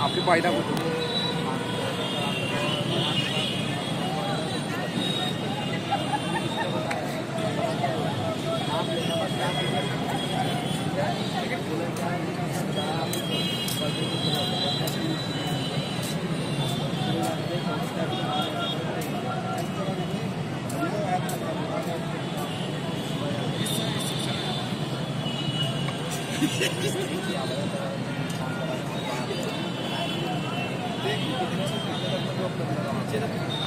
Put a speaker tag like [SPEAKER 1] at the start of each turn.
[SPEAKER 1] आपकी फ़ायदा कुछ
[SPEAKER 2] Thank you. Thank you.